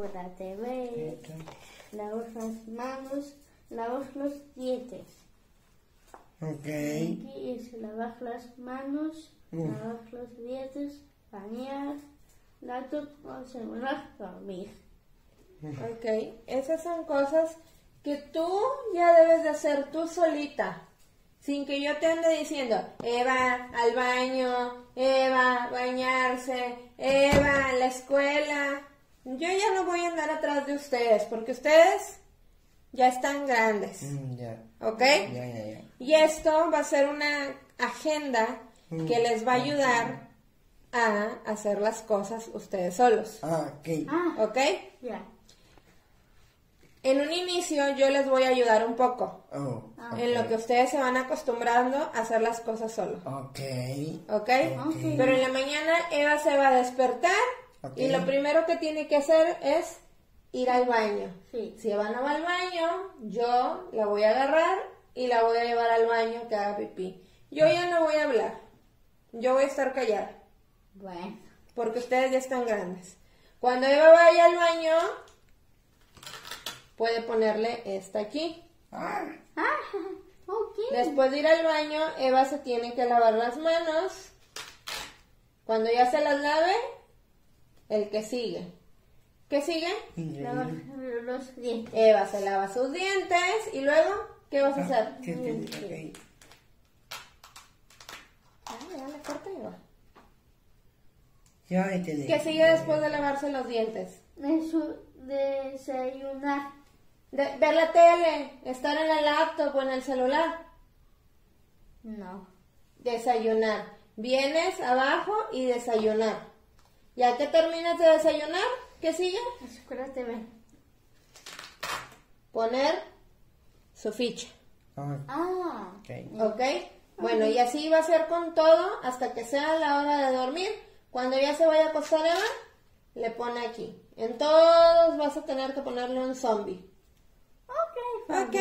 Escuela TV, lavas las manos, lavas los dientes. Ok. Aquí es lavar las manos, Mm. lavar los dientes, bañar, o celular, dormir. Ok, esas son cosas que tú ya debes de hacer tú solita. Sin que yo te ande diciendo, Eva, al baño, Eva, bañarse, Eva, a la escuela. Yo ya no voy a andar atrás de ustedes, porque ustedes ya están grandes. Mm, ya. ¿Ok? Ya, ya, ya. Y esto va a ser una agenda que les va a ayudar a hacer las cosas ustedes solos. Ah, ok. Ah, ¿Ok? ya. En un inicio yo les voy a ayudar un poco. Oh, En lo que ustedes se van acostumbrando a hacer las cosas solos. Ok. ¿Ok? Ok. Pero en la mañana Eva se va a despertar Y lo primero que tiene que hacer es ir al baño. Sí. Si Eva no va al baño, yo la voy a agarrar y la voy a llevar al baño que haga pipí. Yo ya no voy a hablar. Yo voy a estar callada. Bueno. Porque ustedes ya están grandes. Cuando Eva vaya al baño, puede ponerle esta aquí. Ah, Ah, ok. Después de ir al baño, Eva se tiene que lavar las manos. Cuando ya se las lave, el que sigue. ¿Qué sigue? Lavar los dientes. Eva se lava sus dientes y luego, ¿qué vas a hacer? Ah, ¿qué te- ok. Ah, dale, corta, Eva. Ya entendí. ¿Qué sigue después de lavarse los dientes? Desayunar. De- ver la tele, estar en la laptop o en el celular. No. Desayunar. Vienes abajo y desayunar. Ya que terminas de desayunar, ¿qué sigue? TV. Poner su ficha. Ah, Ah. ok. ¿Ok? Bueno, y así va a ser con todo hasta que sea la hora de dormir. Cuando ya se vaya a acostar Eva, le pone aquí. En todos vas a tener que ponerle un zombie. Ok. ¿Ok?